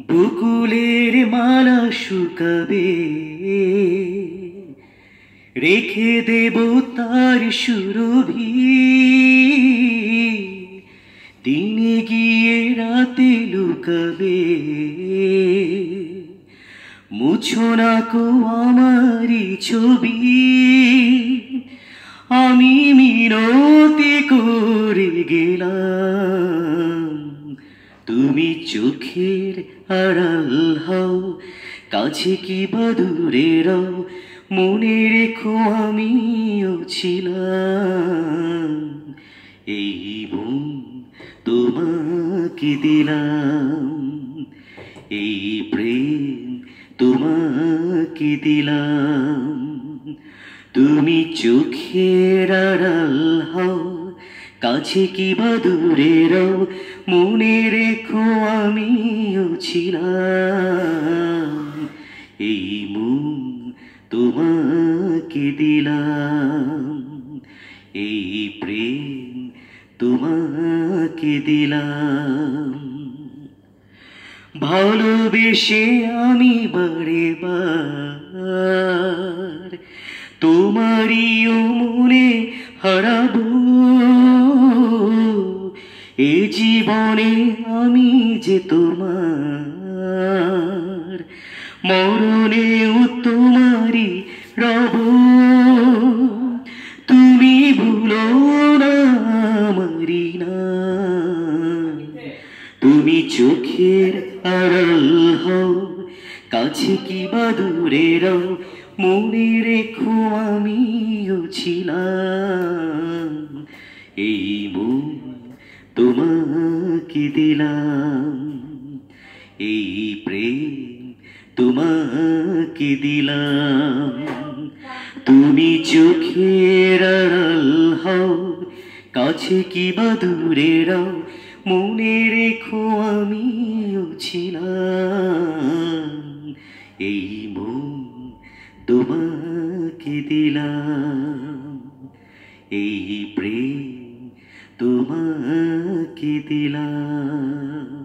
বকুলের মালা শুকাবে। রেখে দেব তার সুরভি। দিনে গিয়ে রাতে লুকাবে। মুছো না কো আমারি ছবি। আমি মিনতি করে গেলাম। তুমি চোখের আড়াল হও, কাছে কি বা দূরে রও, মনে রেখো আমিও ছিলাম। এই মন তোমাকে দিলাম, এই প্রেম তোমাকে দিলাম। তুমি চোখের আড়াল হও কাছে কি বা দূরে রও মনে রেখো আমিও ছিলাম। এই মন তোমাকে দিলাম, এই প্রেম তোমাকে দিলাম। ভালোবেসে আমি বারে বার তোমারিও মনে হারাবো। এ জীবনে আমি যে তোমার মরণেও তোমারই রব। তুমি ভুলো না আমারি না। তুমি চোখের আড়াল হও, কাছে কি বা দূরে রও, মনে রেখো আমিও ছিলাম। এই তোমাকে দিলাম। এই প্রেম তোমাকে দিলাম। তুমি চোখের হও, কাছে কি বা দূরে রও, মনে রেখো আমিও ছিলাম। এই মন তোমাকে দিলাম। এই প্রেম তোমাকে দিলাম